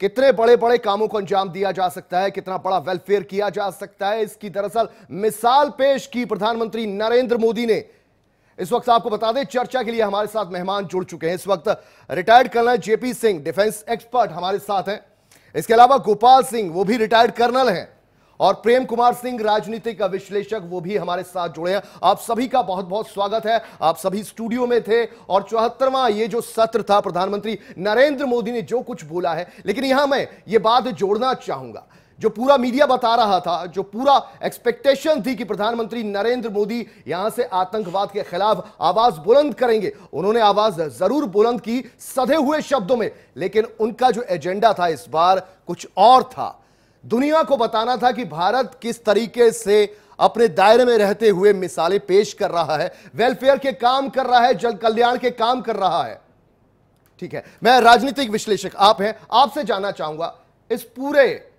कितने बड़े बड़े कामों को अंजाम दिया जा सकता है, कितना बड़ा वेलफेयर किया जा सकता है, इसकी दरअसल मिसाल पेश की प्रधानमंत्री नरेंद्र मोदी ने। इस वक्त आपको बता दें, चर्चा के लिए हमारे साथ मेहमान जुड़ चुके हैं। इस वक्त retired colonel JP Singh defence expert हमारे साथ हैं। इसके अलावा गोपाल सिंह, वो भी रिटायर्ड कर्नल हैं। और प्रेम कुमार सिंह, राजनीतिक विश्लेषक, वो भी हमारे साथ जुड़े हैं। आप सभी का बहुत बहुत स्वागत है। आप सभी स्टूडियो में थे और चौहत्तरवा ये जो सत्र था, प्रधानमंत्री नरेंद्र मोदी ने जो कुछ बोला है, लेकिन यहाँ मैं ये बात जोड़ना चाहूँगा। जो पूरा मीडिया बता रहा था, जो पूरा एक्सपेक्टेशन थी कि प्रधानमंत्री नरेंद्र मोदी यहाँ से आतंकवाद के खिलाफ आवाज़ बुलंद करेंगे, उन्होंने आवाज़ ज़रूर बुलंद की सधे हुए शब्दों में, लेकिन उनका जो एजेंडा था इस बार कुछ और था। दुनिया को बताना था कि भारत किस तरीके से अपने दायरे में रहते हुए मिसालें पेश कर रहा है। वेलफेयर के काम कर रहा है, जल कल्याण के काम कर रहा है। ठीक है, मैं राजनीतिक विश्लेषक आप हैं, आपसे जानना चाहूँगा। इस पूरे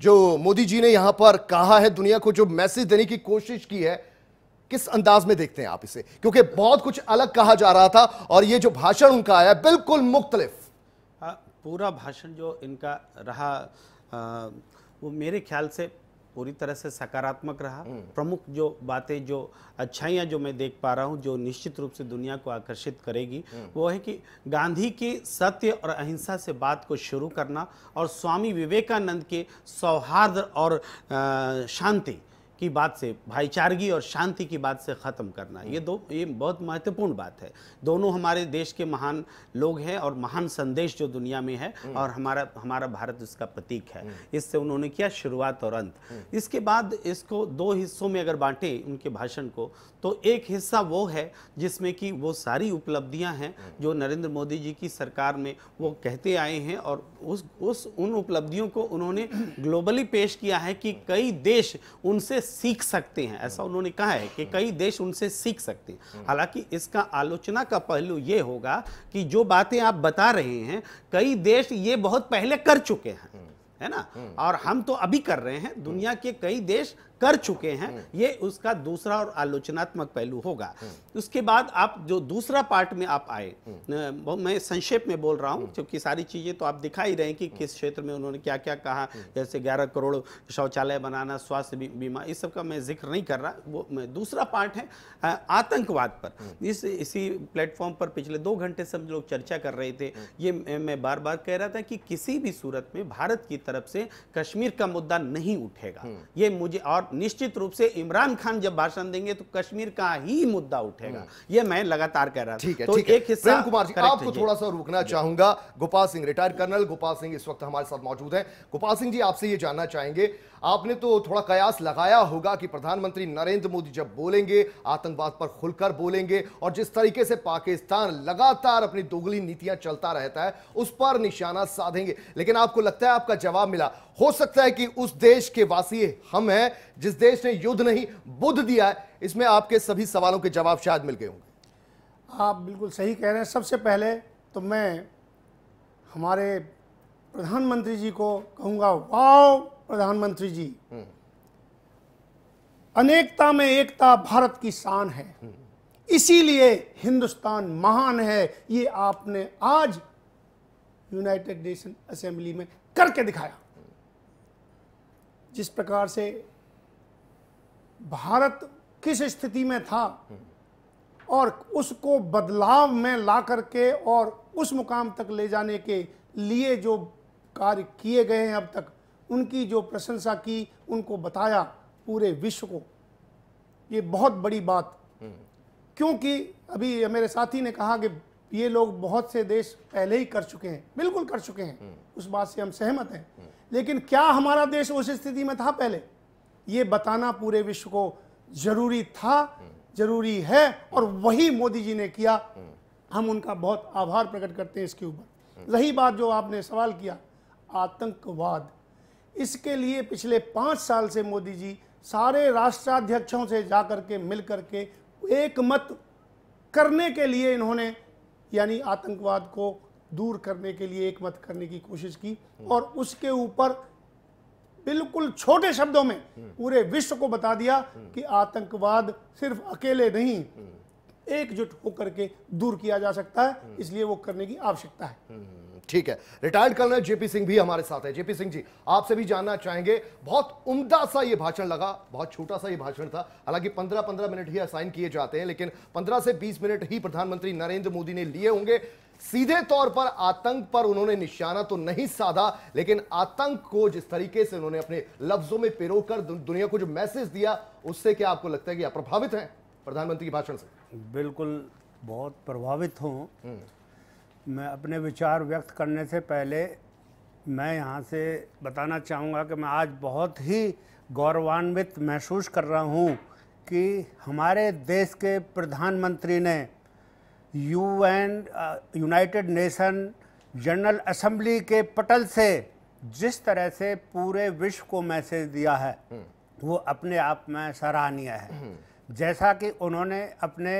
जो मोदी जी ने यहाँ पर कहा है, दुनिया को जो मैसेज देने की कोशिश की है, किस अंदाज में देखते हैं आप इसे? क्योंकि बहुत कुछ अलग कहा जा रहा था और ये जो भाषण उनका आया, बिल्कुल मुख्तलिफ़। पूरा भाषण जो इनका रहा आ, वो मेरे ख्याल से पूरी तरह से सकारात्मक रहा। प्रमुख जो बातें जो अच्छाइयाँ जो मैं देख पा रहा हूँ जो निश्चित रूप से दुनिया को आकर्षित करेगी वो है कि गांधी की सत्य और अहिंसा से बात को शुरू करना और स्वामी विवेकानंद के सौहार्द और शांति की बात से भाईचारगी और शांति की बात से ख़त्म करना। ये दो ये बहुत महत्वपूर्ण बात है। दोनों हमारे देश के महान लोग हैं और महान संदेश जो दुनिया में है और हमारा हमारा भारत उसका प्रतीक है। इससे उन्होंने किया शुरुआत और अंत। इसके बाद इसको दो हिस्सों में अगर बांटे उनके भाषण को तो एक हिस्सा वो है जिसमें कि वो सारी उपलब्धियाँ हैं जो नरेंद्र मोदी जी की सरकार में वो कहते आए हैं और उस उस उन उपलब्धियों को उन्होंने ग्लोबली पेश किया है कि कई देश उनसे सीख सकते हैं। ऐसा उन्होंने कहा है कि कई देश उनसे सीख सकते हैं। हालाँकि इसका आलोचना का पहलू ये होगा कि जो बातें आप बता रहे हैं, कई देश ये बहुत पहले कर चुके हैं, है ना? और हम तो अभी कर रहे हैं। दुनिया के कई देश कर चुके हैं हम्म। ये उसका दूसरा और आलोचनात्मक पहलू होगा। हम्म। उसके बाद आप जो दूसरा पार्ट में आप आए हम्म। मैं संक्षेप में बोल रहा हूँ क्योंकि सारी चीज़ें तो आप दिखा ही रहे हैं कि किस क्षेत्र में उन्होंने क्या क्या कहा जैसे ग्यारह करोड़ शौचालय बनाना स्वास्थ्य बीमा इस सब का मैं ज़िक्र नहीं कर रहा वो दूसरा पार्ट है आतंकवाद पर। इस इसी प्लेटफॉर्म पर पिछले दो घंटे से हम लोग चर्चा कर रहे थे ये मैं बार बार कह रहा था कि किसी भी सूरत में भारत की तरफ़ से कश्मीर का मुद्दा नहीं उठेगा। ये मुझे और निश्चित रूप से इमरान खान जब भाषण देंगे तो कश्मीर का ही मुद्दा उठेगा। हम्म। ये मैं लगातार कह रहा ठीक है तो एक हिस्सा कुमार जी आपको थोड़ा सा रुकना चाहूँगा। गोपाल सिंह रिटायर्ड कर्नल गोपाल सिंह इस वक्त हमारे साथ मौजूद है। गोपाल सिंह जी आपसे ये जानना चाहेंगे आपने तो थोड़ा कयास लगाया होगा कि प्रधानमंत्री नरेंद्र मोदी जब बोलेंगे आतंकवाद पर खुलकर बोलेंगे और जिस तरीके से पाकिस्तान लगातार अपनी दोगली नीतियाँ चलता रहता है उस पर निशाना साधेंगे। लेकिन आपको लगता है आपका जवाब मिला? हो सकता है कि उस देश के वासी हम हैं, जिस देश ने युद्ध नहीं, बुद्ध दिया है, इसमें आपके सभी सवालों के जवाब शायद मिल गए होंगे। आप बिल्कुल सही कह रहे हैं। सबसे पहले तो मैं हमारे प्रधानमंत्री जी को कहूँगा, वाओ, प्रधानमंत्री जी। अनेकता में एकता भारत की शान है। इसीलिए हिंदुस्तान महान है। ये आपने आज यूनाइटेड नेशन असेंबली में करके दिखाया। जिस प्रकार से भारत किस स्थिति में था और उसको बदलाव में ला करके और उस मुकाम तक ले जाने के लिए जो कार्य किए गए हैं अब तक, उनकी जो प्रशंसा की, उनको बताया पूरे विश्व को। ये बहुत बड़ी बात। क्योंकि अभी मेरे साथी ने कहा कि ये लोग बहुत से देश पहले ही कर चुके हैं, बिल्कुल कर चुके हैं। उस बात से हम सहमत हैं। लेकिन क्या हमारा देश उस स्थिति में था पहले? ये बताना पूरे विश्व को ज़रूरी था, ज़रूरी है, और वही मोदी जी ने किया। हम उनका बहुत आभार प्रकट करते हैं इसके ऊपर। रही बात जो आपने सवाल किया, आतंकवाद। इसके लिए पिछले पाँच साल से मोदी जी सारे राष्ट्राध्यक्षों से जा कर के मिल कर के एक मत करने के लिए इन्होंने, यानी आतंकवाद को दूर करने के लिए एक मत करने की कोशिश की और उसके ऊपर बिल्कुल छोटे शब्दों में पूरे विश्व को बता दिया कि आतंकवाद सिर्फ़ अकेले नहीं, एकजुट होकर के दूर किया जा सकता है, इसलिए वो करने की आवश्यकता है। ठीक है। रिटायर्ड कर्नल जेपी सिंह भी हमारे साथ है। जेपी सिंह जी आपसे भी जानना चाहेंगे बहुत उम्दा सा ये भाषण लगा बहुत छोटा सा ये भाषण था। हालाँकि 15 15 मिनट ही असाइन किए जाते हैं लेकिन 15 से 20 मिनट ही प्रधानमंत्री नरेंद्र मोदी ने लिए होंगे। सीधे तौर पर आतंक पर उन्होंने निशाना तो नहीं साधा लेकिन आतंक को जिस तरीके से उन्होंने अपने लफ्जों में पिरोकर दुनिया को जो मैसेज दिया उससे क्या आपको लगता है कि आप प्रभावित हैं प्रधानमंत्री के भाषण से? बिल्कुल बहुत प्रभावित हूँ। मैं अपने विचार व्यक्त करने से पहले मैं यहाँ से बताना चाहूँगा कि मैं आज बहुत ही गौरवान्वित महसूस कर रहा हूँ कि हमारे देश के प्रधानमंत्री ने UN United Nation General Assembly के पटल से जिस तरह से पूरे विश्व को मैसेज दिया है वो अपने आप में सराहनीय है। जैसा कि उन्होंने अपने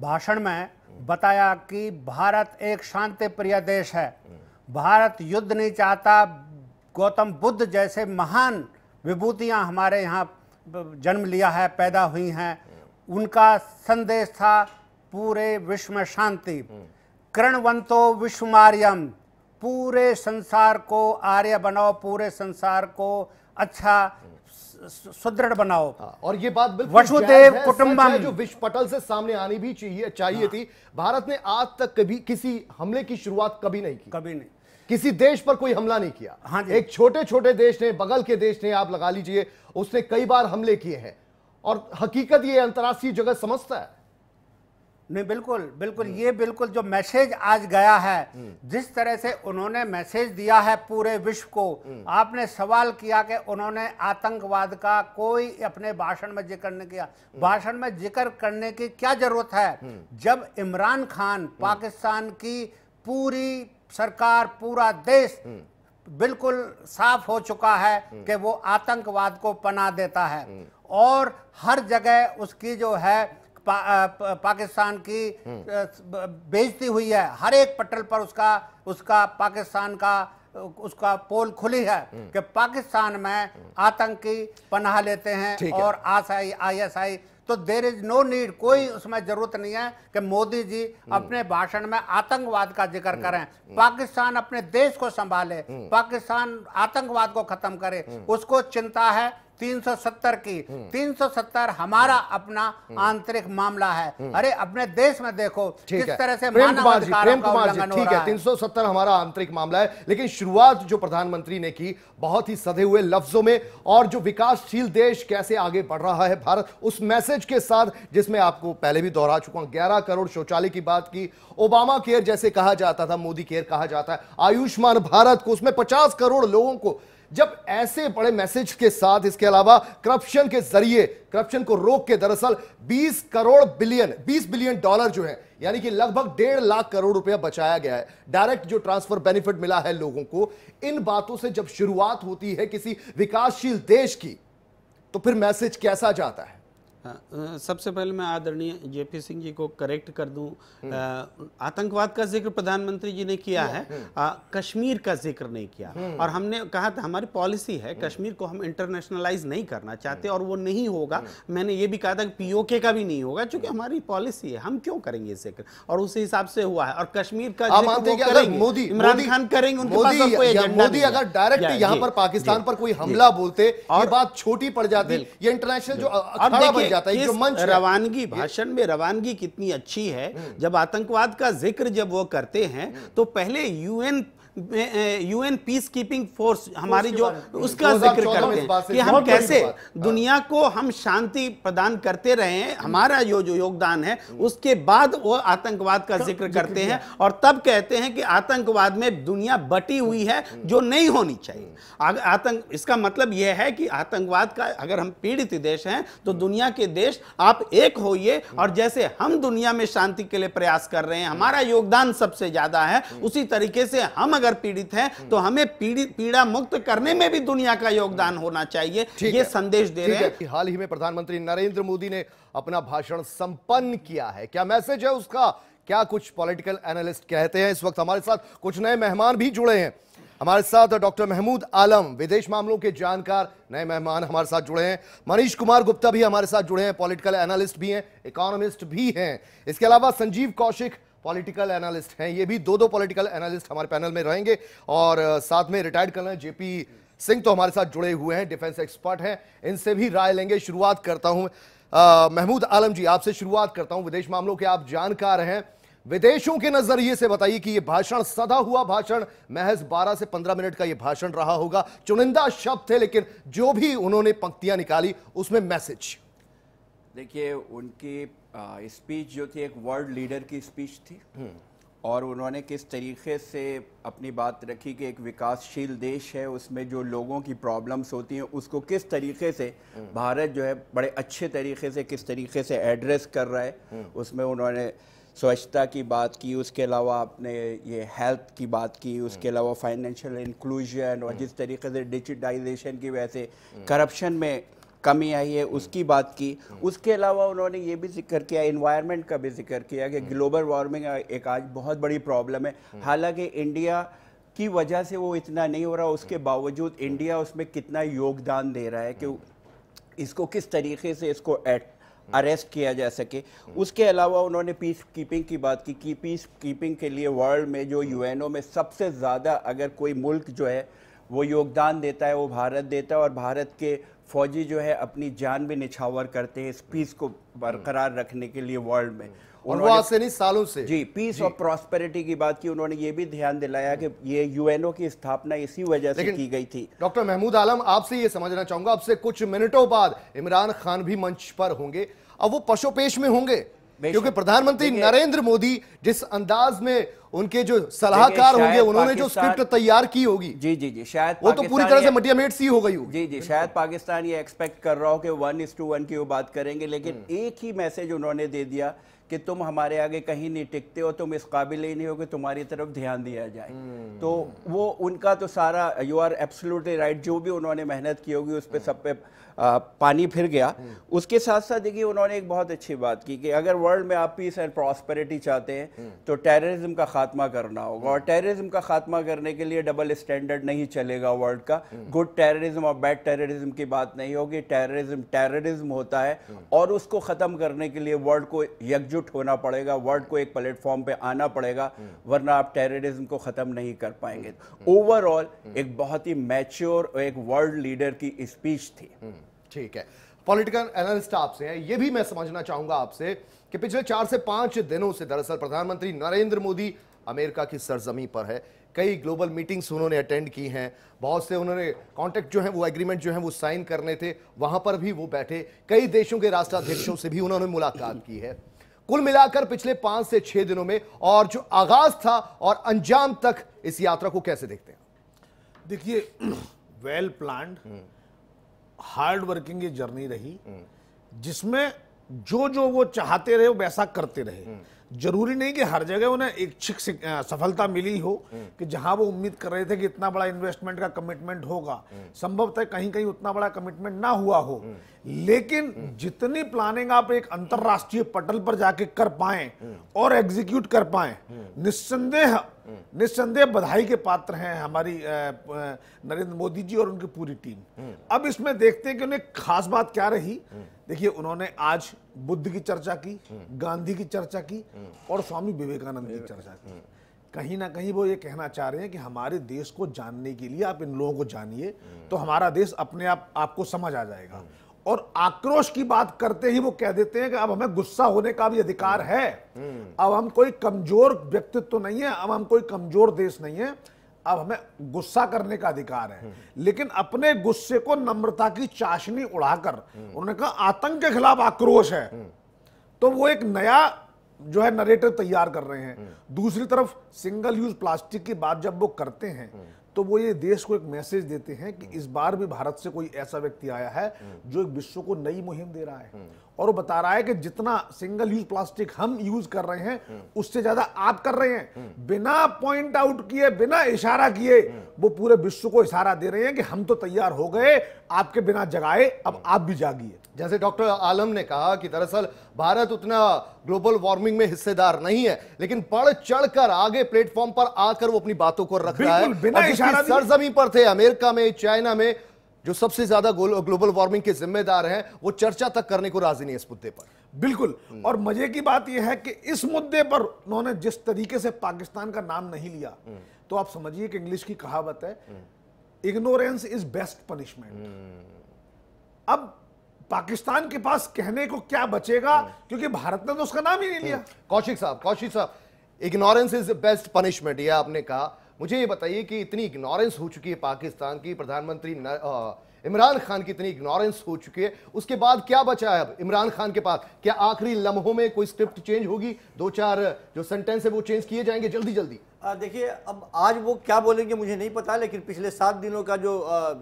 भाषण में बताया कि भारत एक शांति प्रिय देश है। भारत युद्ध नहीं चाहता, गौतम बुद्ध जैसे महान विभूतियाँ हमारे यहाँ जन्म लिया है, पैदा हुई हैं। उनका संदेश था पूरे विश्व में शांति। करणवंतो विश्वमार्यम, पूरे संसार को आर्य बनाओ, पूरे संसार को अच्छा सुदृढ़ बनाओ। हाँ, और ये बात बिल्कुल वसुदेव कुटुंबम। जो विश्व पटल से सामने आनी भी चाहिए चाहिए थी भारत ने आज तक कभी किसी हमले की शुरुआत कभी नहीं की। कभी नहीं। किसी देश पर कोई हमला नहीं किया। हाँ एक छोटे छोटे देश ने बगल के देश ने आप लगा लीजिए उसने कई बार हमले किए हैं। और हकीकत ये अंतर्राष्ट्रीय जगत समझता है। नहीं बिल्कुल बिल्कुल ये बिल्कुल जो मैसेज आज गया है जिस तरह से उन्होंने मैसेज दिया है पूरे विश्व को आपने सवाल किया कि उन्होंने आतंकवाद का कोई अपने भाषण में ज़िक्र नहीं किया। भाषण में ज़िक्र करने की क्या ज़रूरत है? जब इमरान खान पाकिस्तान की पूरी सरकार पूरा देश बिल्कुल साफ़ हो चुका है कि वो आतंकवाद को पना देता है। और हर जगह उसकी जो है पा, पाकिस्तान की अ, बेइज्जती हुई है। हर एक पटल पर उसका उसका पाकिस्तान का उसका पोल खुली है कि पाकिस्तान में आतंकी पनाह लेते हैं। और आईएसआई आईएसआई। तो देर इज़ नो नीड कोई उसमें ज़रूरत नहीं है कि मोदी जी अपने भाषण में आतंकवाद का ज़िक्र करें। पाकिस्तान अपने देश को संभाले। पाकिस्तान आतंकवाद को खत्म करे। उसको चिंता है 370 की 370 हमारा अपना आंतरिक मामला है। अरे अपने देश में देखो किस तरह से प्रेम कुमार जी प्रेम कुमार जी ठीक है है। 370 हमारा आंतरिक मामला है लेकिन शुरुआत जो प्रधानमंत्री ने की बहुत ही सधे हुए लफ्जों में और जो विकासशील देश कैसे आगे बढ़ रहा है भारत उस मैसेज के साथ जिसमें आपको पहले भी दोहरा चुका हूँ ग्यारह करोड़ शौचालय की बात की ओबामा केयर जैसे कहा जाता था मोदी केयर कहा जाता है आयुष्मान भारत को उसमें पचास करोड़ लोगों को जब ऐसे बड़े मैसेज के साथ इसके अलावा करप्शन के ज़रिए, करप्शन को रोक के दरअसल 20 करोड़ बिलियन 20 बिलियन डॉलर जो है, यानी कि लगभग डेढ़ लाख करोड़ रुपया बचाया गया है। डायरेक्ट जो ट्रांसफ़र बेनिफिट मिला है लोगों को, इन बातों से जब शुरुआत होती है किसी विकासशील देश की तो फिर मैसेज कैसा जाता है? सबसे पहले मैं आदरणीय जेपी सिंह जी को करेक्ट कर दूँ। आतंकवाद का ज़िक्र प्रधानमंत्री जी ने किया है अ, कश्मीर का ज़िक्र नहीं किया। और हमने कहा था हमारी पॉलिसी है कश्मीर को हम इंटरनेशनलाइज नहीं करना चाहते और वो नहीं होगा। मैंने ये भी कहा था कि पीओके का भी नहीं होगा क्योंकि हमारी पॉलिसी है हम क्यों करेंगे ज़िक्र? और उसी हिसाब से हुआ है। और कश्मीर का हैं। मोदी इमरान खान करेंगे उनके मोदी है। अगर डायरेक्ट यहाँ पर पाकिस्तान पर कोई हमला बोलते और- बात छोटी पड़ जाती ये इंटरनेशनल जो जाता है जो मंच रवानगी भाषण में रवानगी कितनी अच्छी है। जब आतंकवाद का ज़िक्र जब वो करते हैं तो पहले UN UN peace keeping force हमारी जो उसका ज़िक्र करते हैं कि हम कैसे। दुनिया को हम शांति प्रदान करते रहे हैं हमारा जो जो योगदान है उसके बाद वो आतंकवाद का ज़िक्र करते हैं और तब कहते हैं कि आतंकवाद में दुनिया बटी हुई है जो नहीं होनी चाहिए। आतंक इसका मतलब यह है कि आतंकवाद का अगर हम पीड़ित देश हैं तो दुनिया के देश आप एक होइए और जैसे हम दुनिया में शांति के लिए प्रयास कर रहे हैं हमारा योगदान सबसे ज़्यादा है उसी तरीके से हम अगर पीड़ित हैं तो हमें पीड़ा मुक्त करने में भी दुनिया का योगदान होना चाहिए ये संदेश दे रहे हैं है। हाल ही में प्रधानमंत्री नरेंद्र मोदी ने अपना भाषण संपन्न किया है। क्या मैसेज है उसका? क्या कुछ पॉलिटिकल एनालिस्ट कहते हैं इस वक्त हमारे साथ? कुछ नए मेहमान भी जुड़े हैं। हमारे साथ डॉक्टर महमूद आलम विदेश मामलों के जानकार नए मेहमान हमारे साथ जुड़े हैं। मनीष कुमार गुप्ता भी हमारे साथ जुड़े हैं पॉलिटिकल एनालिस्ट भी हैं इकोनॉमिस्ट भी हैं। इसके अलावा संजीव कौशिक पॉलिटिकल एनालिस्ट हैं। ये भी दो दो पॉलिटिकल एनालिस्ट हमारे पैनल में रहेंगे और साथ में रिटायर्ड कर्नल जेपी सिंह तो हमारे साथ जुड़े हुए हैं डिफेंस एक्सपर्ट हैं। इनसे भी राय लेंगे। शुरुआत करता हूँ महमूद आलम जी, आपसे शुरुआत करता हूँ। विदेश मामलों के आप जानकार हैं। विदेशों के नज़रिए से बताइए कि यह भाषण सदा हुआ भाषण, महज 12 से 15 मिनट का यह भाषण रहा होगा। चुनिंदा शब्द थे, लेकिन जो भी उन्होंने पंक्तियाँ निकाली, उसमें मैसेज। देखिए, उनकी स्पीच जो थी एक वर्ल्ड लीडर की स्पीच थी। और उन्होंने किस तरीके से अपनी बात रखी कि एक विकासशील देश है उसमें जो लोगों की प्रॉब्लम्स होती हैं उसको किस तरीके से भारत जो है बड़े अच्छे तरीके से किस तरीके से एड्रेस कर रहा है उसमें उन्होंने स्वच्छता की बात की उसके अलावा आपने ये हेल्थ की बात की उसके अलावा फाइनेंशियल इंक्लूजन और जिस तरीके से डिजिटाइजेशन की वजह से करप्शन में कमी आई है उसकी बात की। उसके अलावा उन्होंने ये भी ज़िक्र किया इन्वायरमेंट का भी ज़िक्र किया कि ग्लोबल वार्मिंग एक आज बहुत बड़ी प्रॉब्लम है। हालाँकि इंडिया की वजह से वो इतना नहीं हो रहा उसके बावजूद इंडिया उसमें कितना योगदान दे रहा है कि इसको किस तरीके से इसको एट अरेस्ट किया जा सके। उसके अलावा उन्होंने पीस कीपिंग की बात की कि पीस कीपिंग के लिए वर्ल्ड में जो यूएनओ में सबसे ज़्यादा अगर कोई मुल्क जो है वो योगदान देता है वो भारत देता है और भारत के फौजी जो है अपनी जान भी निछावर करते हैं इस पीस को बरकरार रखने के लिए वर्ल्ड में। और वो आज से नहीं सालों से। जी पीस और प्रॉस्पेरिटी की बात की उन्होंने ये भी ध्यान दिलाया कि ये यूएनओ की स्थापना इसी वजह से की गई थी। डॉक्टर महमूद आलम आपसे ये समझना चाहूँगा आपसे कुछ मिनटों बाद इमरान खान भी मंच पर होंगे। अब वो पशुपेश में होंगे। क्योंकि प्रधानमंत्री नरेंद्र मोदी जिस अंदाज में उनके जो सलाहकार होंगे उन्होंने जो स्क्रिप्ट तैयार की होगी जी जी जी शायद वो तो पूरी तरह से मटिया मेट सी हो गई होगी जी जी शायद पाकिस्तान ये एक्सपेक्ट कर रहा हो कि वन इज़ टू वन की वो बात करेंगे लेकिन हम्म। एक ही मैसेज उन्होंने दे दिया कि तुम हमारे आगे कहीं नहीं टिकते हो तुम इस काबिल ही नहीं हो कि तुम्हारी तरफ़ ध्यान दिया जाए हम्म। तो वो उनका तो सारा यू आर एब्सोल्युटली राइट जो भी उन्होंने मेहनत की होगी उस पर सब पे पानी फिर गया। उसके साथ साथ देखिए उन्होंने एक बहुत अच्छी बात की कि अगर वर्ल्ड में आप पीस एंड प्रॉस्पेरिटी चाहते हैं तो टेररिज्म का खात्मा करना होगा और टेररिज्म का खात्मा करने के लिए डबल स्टैंडर्ड नहीं चलेगा वर्ल्ड का। गुड टेररिज्म और बैड टेररिज्म की बात नहीं होगी। टेररिज्म टेररिज्म होता है और उसको ख़त्म करने के लिए वर्ल्ड को एकजुट होना पड़ेगा वर्ल्ड को एक प्लेटफॉर्म पे आना पड़ेगा वरना आप टेररिज्म को ख़त्म नहीं कर पाएँगे। ओवरऑल एक बहुत ही मैच्योर एक वर्ल्ड लीडर की स्पीच थी। ठीक है। पॉलिटिकल एनालिस्ट आपसे है ये भी मैं समझना चाहूँगा आपसे कि पिछले चार से पाँच दिनों से दरअसल प्रधानमंत्री नरेंद्र मोदी अमेरिका की सरजमी पर है। कई ग्लोबल मीटिंग्स उन्होंने अटेंड की हैं। बहुत से उन्होंने कॉन्टेक्ट जो है वो एग्रीमेंट जो है वो साइन करने थे। वहाँ पर भी वो बैठे। कई देशों के राष्ट्राध्यक्षों से भी उन्होंने मुलाकात की है। कुल मिलाकर पिछले पाँच से छह दिनों में और जो आगाज़ था और अंजाम तक इस यात्रा को कैसे देखते हैं? देखिए वेल प्लान्ड हार्ड वर्किंग ये जर्नी रही जिसमें जो जो वो चाहते रहे वो वैसा करते रहे। ज़रूरी नहीं कि हर जगह उन्हें इच्छिक सफलता मिली हो कि जहाँ वो उम्मीद कर रहे थे कि इतना बड़ा इन्वेस्टमेंट का कमिटमेंट होगा। संभवतः कहीं कहीं उतना बड़ा कमिटमेंट ना हुआ हो। लेकिन जितनी प्लानिंग आप एक अंतरराष्ट्रीय पटल पर जाके कर पाए और एग्जीक्यूट कर पाए, निस्संदेह निस्संदेह बधाई के पात्र हैं हमारी नरेंद्र मोदी जी और उनकी पूरी टीम अब इसमें देखते हैं कि उन्हें खास बात क्या रही? देखिए, उन्होंने आज बुद्ध की चर्चा की, गांधी की चर्चा की और स्वामी विवेकानंद की चर्चा की। कहीं ना कहीं वो ये कहना चाह रहे हैं कि हमारे देश को जानने के लिए आप इन लोगों को जानिए तो हमारा देश अपने आप, आपको समझ आ जाएगा। और आक्रोश की बात करते ही वो कह देते हैं कि अब हमें गुस्सा होने का भी अधिकार है। अब हम कोई कमज़ोर व्यक्तित्व तो नहीं है, अब हम कोई कमज़ोर देश नहीं है। अब हमें गुस्सा करने का अधिकार है। लेकिन अपने गुस्से को नम्रता की चाशनी उड़ाकर उन्होंने कहा, आतंक के खिलाफ आक्रोश है। तो वो एक नया जो है नरेटिव तैयार कर रहे हैं। दूसरी तरफ़ सिंगल यूज़ प्लास्टिक की बात जब वो करते हैं तो वो ये देश को एक मैसेज देते हैं कि इस बार भी भारत से कोई ऐसा व्यक्ति आया है जो एक विश्व को नई मुहिम दे रहा है। और वो बता रहा है कि जितना सिंगल यूज़ प्लास्टिक हम यूज़ कर रहे हैं उससे ज़्यादा आप कर रहे हैं। बिना पॉइंट आउट किए बिना इशारा किए वो पूरे विश्व को इशारा दे रहे हैं कि हम तो तैयार हो गए आपके बिना जगाए अब आप भी जागिए। जैसे डॉक्टर आलम ने कहा कि दरअसल भारत उतना ग्लोबल वार्मिंग में हिस्सेदार नहीं है लेकिन बढ़ चढ़कर आगे प्लेटफॉर्म पर आकर वो अपनी बातों को रख रहा है। बिना इशारा सरजमी पर थे अमेरिका में चाइना में जो सबसे ज़्यादा ग्लोबल वार्मिंग के जिम्मेदार हैं वो चर्चा तक करने को राज़ी नहीं इस मुद्दे पर। बिल्कुल। और मज़े की बात यह है कि इस मुद्दे पर उन्होंने जिस तरीके से पाकिस्तान का नाम नहीं लिया तो आप समझिए कि इंग्लिश की कहावत है इग्नोरेंस इज़ बेस्ट पनिशमेंट अब पाकिस्तान के पास कहने को क्या बचेगा? क्योंकि भारत ने तो उसका नाम ही नहीं लिया। कौशिक साहब कौशिक साहब इग्नोरेंस इज़ बेस्ट पनिशमेंट यह आपने कहा। मुझे ये बताइए कि इतनी इग्नोरेंस हो चुकी है पाकिस्तान की, प्रधानमंत्री इमरान खान की इतनी इग्नोरेंस हो चुकी है। उसके बाद क्या बचा है अब इमरान खान के पास? क्या आखिरी लम्हों में कोई स्क्रिप्ट चेंज होगी? दो चार जो सेंटेंस है वो चेंज किए जाएँगे? जल्दी जल्दी। देखिए अब आज वो क्या बोलेंगे मुझे नहीं पता लेकिन पिछले सात दिनों का जो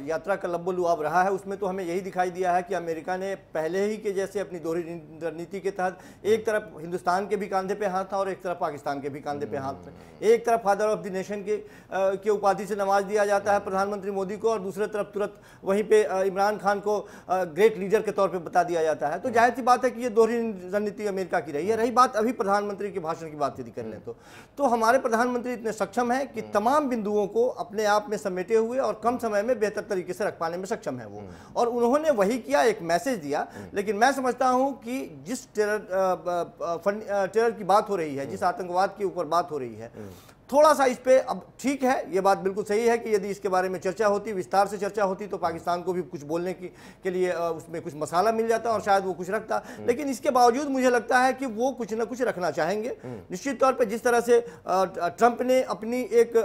यात्रा का लब्बो लुआब रहा है उसमें तो हमें यही दिखाई दिया है कि अमेरिका ने पहले ही के जैसे अपनी दोहरी रणनीति के तहत एक तरफ़ हिंदुस्तान के भी कांधे पे हाथ था और एक तरफ़ पाकिस्तान के भी कांधे पे हाथ था। एक तरफ़ फादर ऑफ़ द नेशन के की उपाधि से नवाज़ दिया जाता है प्रधानमंत्री मोदी को और दूसरे तरफ़ तुरंत वहीं पर इमरान खान को ग्रेट लीडर के तौर पर बता दिया जाता है। तो ज़ाहिर सी बात है कि ये दोहरी रणनीति अमेरिका की रही है। रही बात अभी प्रधानमंत्री के भाषण की बात यदि कर लें तो, तो हमारे प्रधानमंत्री प्रधानमंत्री इतने सक्षम है कि तमाम बिंदुओं को अपने आप में समेटे हुए और कम समय में बेहतर तरीके से रख पाने में सक्षम है वो। और उन्होंने वही किया एक मैसेज दिया लेकिन मैं समझता हूँ कि जिस टेरर टेरर की बात हो रही है जिस आतंकवाद के ऊपर बात हो रही है थोड़ा सा इस पर अब ठीक है ये बात बिल्कुल सही है कि यदि इसके बारे में चर्चा होती विस्तार से चर्चा होती तो पाकिस्तान को भी कुछ बोलने की के लिए उसमें कुछ मसाला मिल जाता और शायद वो कुछ रखता। लेकिन इसके बावजूद मुझे लगता है कि वो कुछ ना कुछ रखना चाहेंगे। निश्चित तौर पर जिस तरह से ट्रंप ने अपनी एक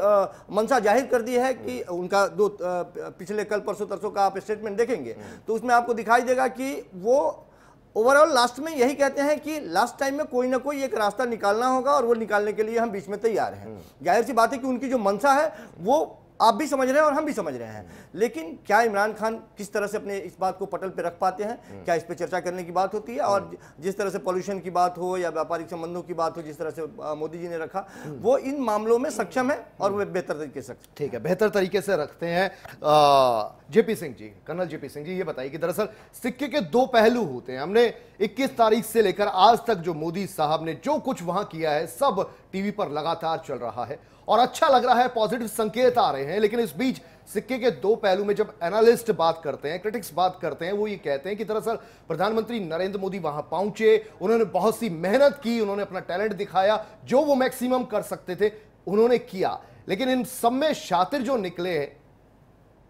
मंशा ज़ाहिर कर दी है कि उनका दो पिछले कल परसों तरसों का आप स्टेटमेंट देखेंगे तो उसमें आपको दिखाई देगा कि वो ओवरऑल लास्ट में यही कहते हैं कि लास्ट टाइम में कोई ना कोई एक रास्ता निकालना होगा और वो निकालने के लिए हम बीच में तैयार हैं हम्म। ज़ाहिर सी बात है कि उनकी जो मंशा है वो आप भी समझ रहे हैं और हम भी समझ रहे हैं लेकिन क्या इमरान खान किस तरह से अपने इस बात को पटल पे रख पाते हैं हम्म। क्या इस पर चर्चा करने की बात होती है और हम्म। जिस तरह से पॉल्यूशन की बात हो या व्यापारिक संबंधों की बात हो जिस तरह से मोदी जी ने रखा हम्म। वो इन मामलों में सक्षम है और वो बेहतर तरीके से ठीक है बेहतर तरीके से रखते हैं JP Singh ji colonel JP Singh ji ये बताइए कि दरअसल सिक्के के दो पहलू होते हैं हमने 21 तारीख से लेकर आज तक जो मोदी साहब ने जो कुछ वहाँ किया है सब टीवी पर लगातार चल रहा है और अच्छा लग रहा है पॉजिटिव संकेत आ रहे हैं लेकिन इस बीच सिक्के के दो पहलू में जब एनालिस्ट बात करते हैं क्रिटिक्स बात करते हैं वो ये कहते हैं कि दरअसल प्रधानमंत्री नरेंद्र मोदी वहाँ पहुँचे उन्होंने बहुत सी मेहनत की उन्होंने अपना टैलेंट दिखाया जो वो मैक्सिमम कर सकते थे उन्होंने किया। लेकिन इन सब में शातिर जो निकले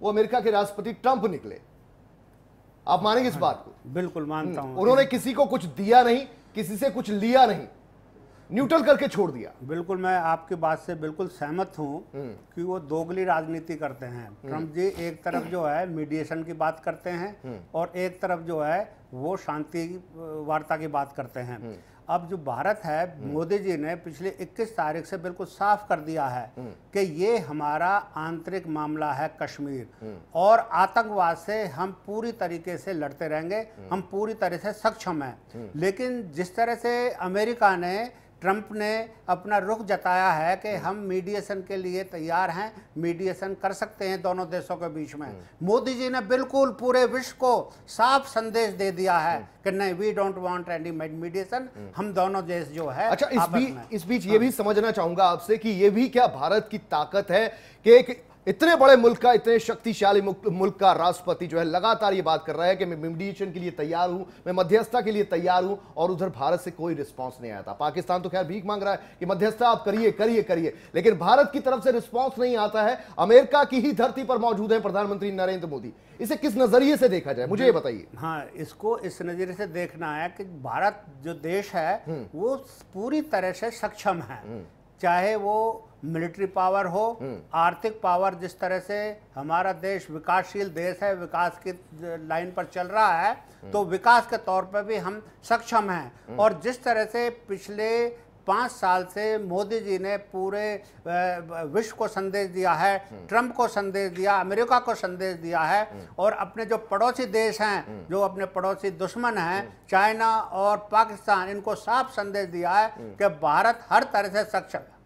वो अमेरिका के राष्ट्रपति ट्रंप निकले। आप मानेंगे इस बात को? बिल्कुल मानता हूँ। उन्होंने किसी को कुछ दिया नहीं किसी से कुछ लिया नहीं। न्यूट्रल करके छोड़ दिया। बिल्कुल मैं आपकी बात से बिल्कुल सहमत हूँ हम्म। कि वो दोगली राजनीति करते हैं। हम्म। ट्रंप जी एक तरफ़ जो है मीडिएशन की बात करते हैं हम्म। और एक तरफ़ जो है वो शांति वार्ता की बात करते हैं। अब जो भारत है मोदी जी ने पिछले 21 तारीख से बिल्कुल साफ़ कर दिया है कि ये हमारा आंतरिक मामला है कश्मीर। और आतंकवाद से हम पूरी तरीके से लड़ते रहेंगे। हम पूरी तरह से सक्षम हैं। लेकिन जिस तरह से अमेरिका ने ट्रंप ने अपना रुख जताया है कि हम मीडिएशन के लिए तैयार हैं मीडिएशन कर सकते हैं दोनों देशों के बीच में हम्म। मोदी जी ने बिल्कुल पूरे विश्व को साफ़ संदेश दे दिया है हम्म। कि नहीं we don't want any mediation हम दोनों देश जो है अच्छा इस बीच इस बीच ये भी समझना चाहूँगा आपसे कि ये भी क्या भारत की ताकत है कि एक इतने बड़े मुल्क का इतने शक्तिशाली मुल्क का राष्ट्रपति जो है लगातार ये बात कर रहा है कि मैं मीडिएशन के लिए तैयार हूँ मैं मध्यस्थता के लिए तैयार हूँ और उधर भारत से कोई रिस्पांस नहीं आया था। पाकिस्तान तो खैर भीख मांग रहा है कि मध्यस्थता आप करिए करिए करिए लेकिन भारत की तरफ़ से रिस्पॉन्स नहीं आता है। अमेरिका की ही धरती पर मौजूद है प्रधानमंत्री नरेंद्र मोदी। इसे किस नज़रिए से देखा जाए? मुझे ये बताइए। हाँ इसको इस नज़रिए से देखना है कि भारत जो देश है हम्म। वो पूरी तरह से सक्षम है। हम्म। चाहे वो मिलिट्री पावर हो हम्म। आर्थिक पावर जिस तरह से हमारा देश विकासशील देश है विकास की लाइन पर चल रहा है हम्म। तो विकास के तौर पर भी हम सक्षम हैं। हम्म। और जिस तरह से पिछले पाँच साल से मोदी जी ने पूरे विश्व को संदेश दिया है ट्रंप को संदेश दिया अमेरिका को संदेश दिया है और अपने जो पड़ोसी देश हैं जो अपने पड़ोसी दुश्मन हैं चाइना और पाकिस्तान इनको साफ़ संदेश दिया है कि भारत हर तरह से सक्षम है।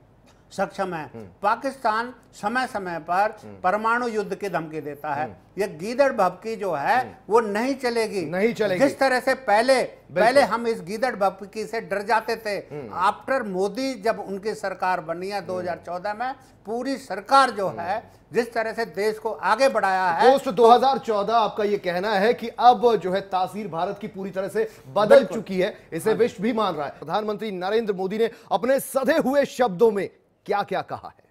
सक्षम है। पाकिस्तान समय समय पर परमाणु युद्ध की धमकी देता है। ये गीदड़ भपकी जो है वो नहीं चलेगी। नहीं चलेगी। जिस तरह से पहले पहले हम इस गीदड़ भपकी से डर जाते थे आफ्टर मोदी जब उनकी सरकार बनी है 2014 में पूरी सरकार जो है जिस तरह से देश को आगे बढ़ाया है पोस्ट 2014 आपका यह कहना है कि अब जो है तासीर भारत की पूरी तरह से बदल चुकी है। इसे विश्व भी मान रहा है। प्रधानमंत्री नरेंद्र मोदी ने अपने सधे हुए शब्दों में क्या क्या कहा है?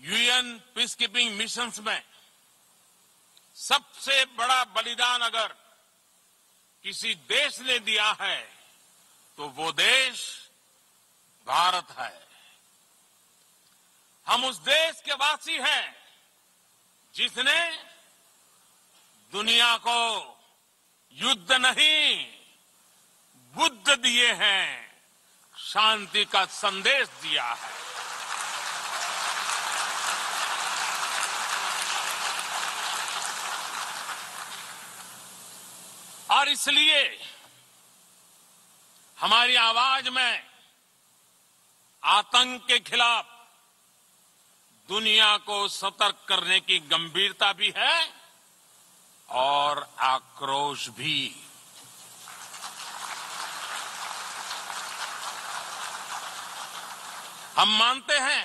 यूएन पीस कीपिंग मिशन में सबसे बड़ा बलिदान अगर किसी देश ने दिया है तो वो देश भारत है। हम उस देश के वासी हैं जिसने दुनिया को युद्ध नहीं, बुद्ध दिए हैं। शांति का संदेश दिया है। और इसलिए हमारी आवाज़ में आतंक के खिलाफ दुनिया को सतर्क करने की गंभीरता भी है और आक्रोश भी। हम मानते हैं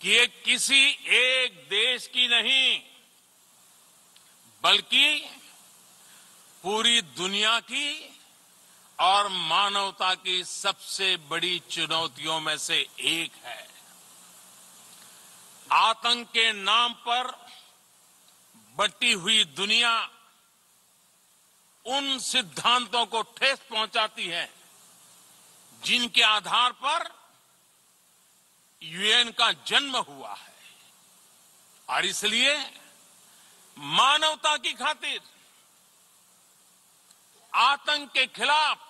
कि ये किसी एक देश की नहीं, बल्कि पूरी दुनिया की और मानवता की सबसे बड़ी चुनौतियों में से एक है। आतंक के नाम पर बटी हुई दुनिया उन सिद्धांतों को ठेस पहुंचाती है, जिनके आधार पर यूएन का जन्म हुआ है। और इसलिए मानवता की खातिर, आतंक के खिलाफ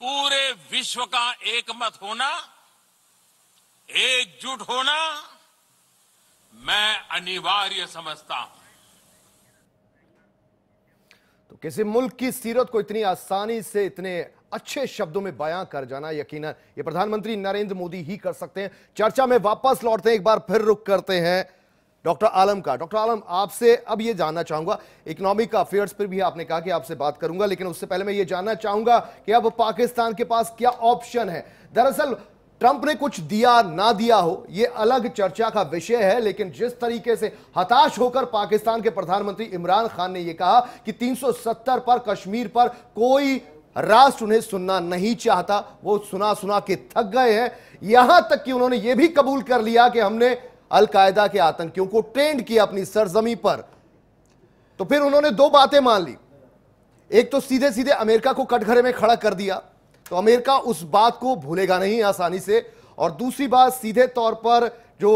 पूरे विश्व का एकमत होना, एकजुट होना मैं अनिवार्य समझता हूँ। तो किसी मुल्क की सीरत को इतनी आसानी से इतने अच्छे शब्दों में बयां कर जाना यकीन ये प्रधानमंत्री नरेंद्र मोदी ही कर सकते हैं। चर्चा में वापस लौटते हैं, एक बार फिर रुक करते हैं डॉक्टर आलम का। डॉक्टर आलम, आपसे अब ये जानना चाहूँगा, इकोनॉमिक अफेयर्स पर भी आपने कहा कि आपसे बात करूँगा, लेकिन उससे पहले मैं ये जानना चाहूँगा कि अब पाकिस्तान के पास क्या ऑप्शन है? दरअसल ट्रंप ने कुछ दिया, ना दिया हो यह अलग चर्चा का विषय है, लेकिन जिस तरीके से हताश होकर पाकिस्तान के प्रधानमंत्री इमरान खान ने यह कहा कि 370 पर कश्मीर पर कोई राष्ट्र उन्हें सुनना नहीं चाहता, वो सुना सुना के थक गए हैं। यहाँ तक कि उन्होंने यह भी कबूल कर लिया कि हमने अलकायदा के आतंकियों को ट्रेंड किया अपनी सरजमी पर। तो फिर उन्होंने दो बातें मान ली। एक तो सीधे सीधे अमेरिका को कटघरे में खड़ा कर दिया। तो अमेरिका उस बात को भूलेगा नहीं आसानी से। और दूसरी बात सीधे तौर पर जो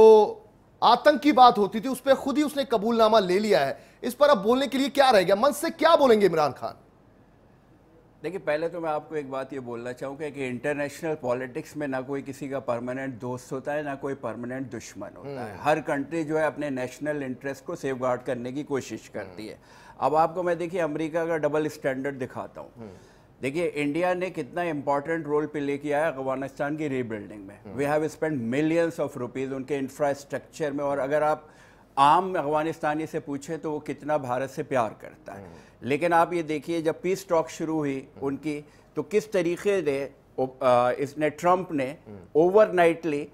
आतंक की बात होती थी उस पर खुद ही उसने कबूलनामा ले लिया है। इस पर अब बोलने के लिए क्या रहेगा मन से क्या बोलेंगे इमरान खान? देखिए पहले तो मैं आपको एक बात ये बोलना चाहूँगा कि इंटरनेशनल पॉलिटिक्स में ना कोई किसी का परमानेंट दोस्त होता है ना कोई परमानेंट दुश्मन होता है। हर कंट्री जो है अपने नेशनल इंटरेस्ट को सेफ़ करने की कोशिश करती है। अब आपको मैं देखिए अमेरिका का डबल स्टैंडर्ड दिखाता हूँ। देखिए इंडिया ने कितना इंपॉर्टेंट रोल प्ले किया है अफ़गानिस्तान की रीबिल्डिंग में। We have spend millions of rupees उनके इंफ्रास्ट्रक्चर में और अगर आप आम अफगानिस्तानी से पूछें तो वो कितना भारत से प्यार करता है। लेकिन आप ये देखिए जब पीस टॉक शुरू हुई उनकी तो किस तरीके से इसने ट्रंप ने ओवरनाइटली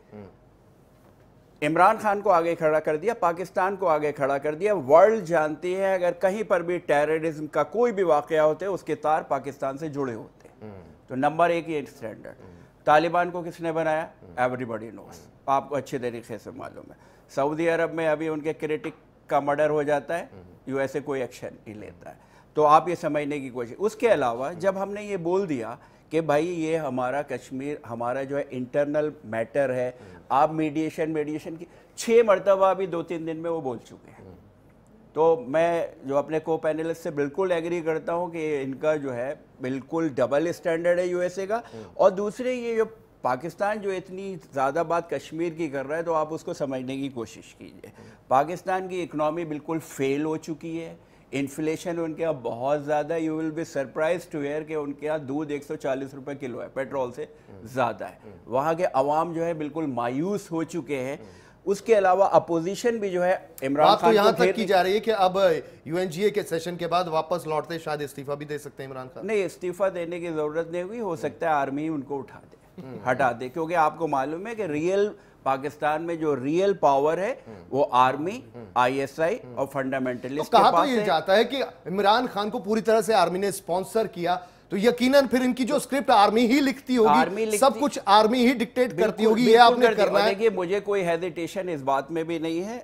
इमरान खान को आगे खड़ा कर दिया, पाकिस्तान को आगे खड़ा कर दिया। वर्ल्ड जानती है, अगर कहीं पर भी टेररिज्म का कोई भी वाक़ होते, उसके तार पाकिस्तान से जुड़े होते। तो नंबर एक ये स्टैंडर्ड तालिबान को किसने बनाया? एवरीबडी नोस आपको अच्छे तरीके से मालूम है। सऊदी अरब में अभी उनके क्रिटिक का मर्डर हो जाता है। यूएसए कोई एक्शन नहीं लेता है। तो आप ये समझने की कोशिश उसके अलावा जब हमने ये बोल दिया कि भाई ये हमारा कश्मीर, हमारा जो है इंटरनल मैटर है। आप मीडिएशन मीडिएशन की छः मरतबा अभी दो तीन दिन में वो बोल चुके हैं। तो मैं जो अपने को पैनलिस्ट से बिल्कुल एग्री करता हूँ कि इनका जो है बिल्कुल डबल स्टैंडर्ड है यूएसए का। और दूसरे ये जो पाकिस्तान जो इतनी ज़्यादा बात कश्मीर की कर रहा है तो आप उसको समझने की कोशिश कीजिए। पाकिस्तान की इकनॉमी बिल्कुल फेल हो चुकी है। इन्फ्लेशन उनके यहाँ बहुत ज़्यादा you will be surprise to hear कि उनके यहाँ दूध एक सौ किलो है पेट्रोल से ज़्यादा है। वहाँ के अवाम जो है बिल्कुल मायूस हो चुके हैं। उसके अलावा अपोजिशन भी जो है इमरान बात तो खान यहाँ को तक की जा रही है कि अब यूएनजीए के सेशन के बाद वापस लौटते शायद इस्तीफा भी दे सकते हैं इमरान खान। नहीं इस्तीफा देने की ज़रूरत नहीं हुई हो सकता है आर्मी उनको उठा दे हटा दे क्योंकि आपको मालूम है कि रियल पाकिस्तान में जो रियल पावर है वो आर्मी आईएसआई और तो कहा तो ये जाता है कि इमरान खान को पूरी तरह से आर्मी ने स्पॉन्सर किया। तो यकीनन फिर इनकी जो स्क्रिप्ट आर्मी ही लिखती होगी आर्मी लिखती- सब कुछ आर्मी ही डिक्टेट करती होगी ये आपने करना है। देखिए मुझे कोई हेजिटेशन इस बात में भी नहीं है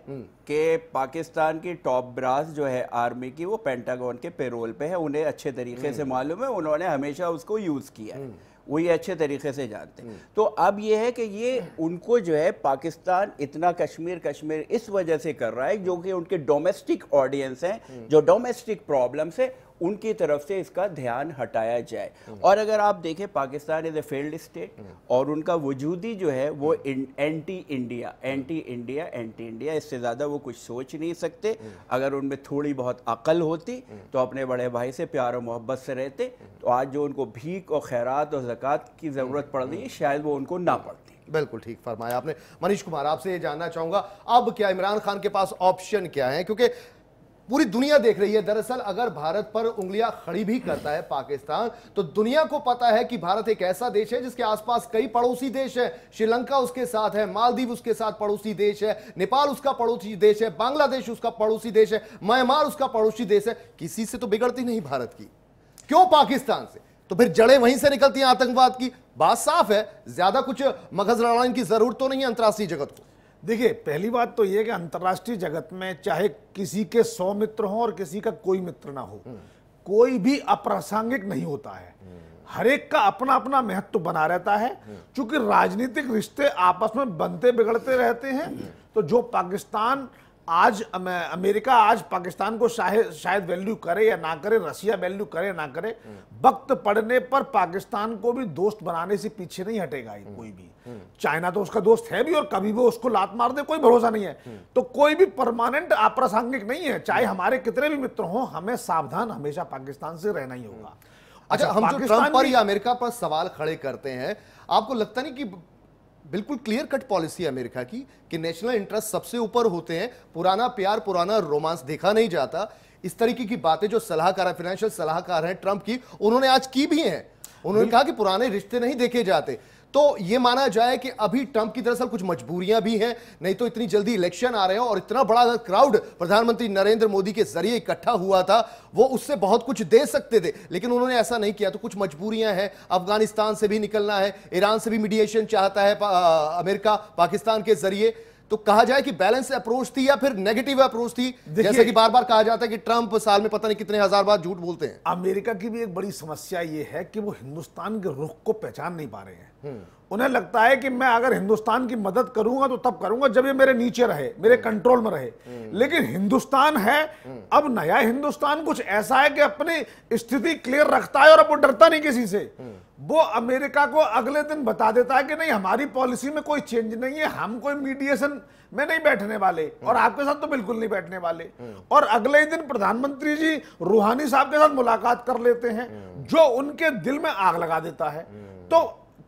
कि पाकिस्तान की टॉप ब्रास जो है आर्मी की वो पेंटागन के पेरोल पे है उन्हें अच्छे तरीके से मालूम है उन्होंने हमेशा उसको यूज़ किया है। वो ये अच्छे तरीके से जानते हैं। तो अब ये है कि ये उनको जो है पाकिस्तान इतना कश्मीर कश्मीर इस वजह से कर रहा है जो कि उनके डोमेस्टिक ऑडियंस हैं जो डोमेस्टिक प्रॉब्लम्स है उनकी तरफ़ से इसका ध्यान हटाया जाए। और अगर आप देखें Pakistan is a failed state और उनका वजूदी जो है वो anti India anti India anti India इससे ज़्यादा वो कुछ सोच नहीं सकते। अगर उनमें थोड़ी बहुत अकल होती तो अपने बड़े भाई से प्यार और मोहब्बत से रहते। तो आज जो उनको भीख और खैरात और ज़क़़त की ज़रूरत पड़ रही है शायद वो उनको ना पड़ती। बिल्कुल ठीक फरमाया आपने। मनीष कुमार आपसे ये जानना चाहूँगा अब क्या इमरान खान के पास ऑप्शन क्या है? क्योंकि पूरी दुनिया देख रही है। दरअसल अगर भारत पर उंगलियाँ खड़ी भी करता है पाकिस्तान तो दुनिया को पता है कि भारत एक ऐसा देश है जिसके आसपास कई पड़ोसी देश है। श्रीलंका उसके साथ है, मालदीव उसके साथ पड़ोसी देश है, नेपाल उसका पड़ोसी देश है, बांग्लादेश उसका पड़ोसी देश है, म्यांमार उसका पड़ोसी देश है। किसी से तो बिगड़ती नहीं भारत की। क्यों पाकिस्तान से? तो फिर जड़ें वहीं से निकलती हैं आतंकवाद की। बात साफ़ है, ज़्यादा कुछ मगज लड़ाने की ज़रूरत तो नहीं है अंतर्राष्ट्रीय जगत को। देखिए पहली बात तो ये कि अंतर्राष्ट्रीय जगत में चाहे किसी के सौ मित्र हो और किसी का कोई मित्र ना हो कोई भी अप्रासंगिक नहीं होता है। हर एक का अपना अपना महत्व बना रहता है। क्योंकि राजनीतिक रिश्ते आपस में बनते बिगड़ते रहते हैं तो जो पाकिस्तान आज अमेरिका आज पाकिस्तान को शायद शायद वैल्यू करे या ना करे रसिया वैल्यू करे ना करे वक्त पड़ने पर पाकिस्तान को भी दोस्त बनाने से पीछे नहीं हटेगा कोई भी। चाइना तो उसका दोस्त है भी और कभी भी उसको लात मार दे कोई भरोसा नहीं है। तो कोई भी परमानेंट अप्रासंगिक नहीं है चाहे हमारे कितने भी मित्र हों हमें सावधान हमेशा पाकिस्तान से रहना ही होगा। अच्छा हम जो ट्रंप पर या अमेरिका पर सवाल खड़े करते हैं आपको लगता नहीं कि बिल्कुल क्लियर कट पॉलिसी है अमेरिका की कि नेशनल इंटरेस्ट सबसे ऊपर होते हैं। पुराना प्यार पुराना रोमांस देखा नहीं जाता। इस तरीके की बातें जो सलाहकार है फाइनेंशियल सलाहकार हैं ट्रंप की उन्होंने आज की भी हैं। उन्होंने कहा कि पुराने रिश्ते नहीं देखे जाते। तो ये माना जाए कि अभी ट्रंप की दरअसल कुछ मजबूरियाँ भी हैं। नहीं तो इतनी जल्दी इलेक्शन आ रहे हैं और इतना बड़ा क्राउड प्रधानमंत्री नरेंद्र मोदी के ज़रिए इकट्ठा हुआ था वो उससे बहुत कुछ दे सकते थे। लेकिन उन्होंने ऐसा नहीं किया तो कुछ मजबूरियाँ हैं। अफ़गानिस्तान से भी निकलना है ईरान से भी मीडिएशन चाहता है पा, आ, अमेरिका पाकिस्तान के ज़रिए। तो कहा जाए कि बैलेंस अप्रोच थी या फिर नेगेटिव अप्रोच थी? जैसे कि बार बार कहा जाता है कि ट्रंप साल में पता नहीं कितने हज़ार बार झूठ बोलते हैं। अमेरिका की भी एक बड़ी समस्या ये है कि वो हिंदुस्तान के रुख को पहचान नहीं पा रहे हैं। उन्हें लगता है कि मैं अगर हिंदुस्तान की मदद करूँगा तो तब करूँगा जब ये मेरे नीचे रहे, मेरे कंट्रोल में रहे। लेकिन हिंदुस्तान है, अब नया हिंदुस्तान कुछ ऐसा है कि अपनी स्थिति क्लियर रखता है और अब वो डरता नहीं किसी से। वो अमेरिका को अगले दिन बता देता है कि नहीं, हमारी पॉलिसी में कोई चेंज नहीं है, हम कोई मीडिएशन में नहीं बैठने वाले और आपके साथ तो बिल्कुल नहीं बैठने वाले। और अगले ही दिन प्रधानमंत्री जी रूहानी साहब के साथ मुलाकात कर लेते हैं, जो उनके दिल में आग लगा देता है। तो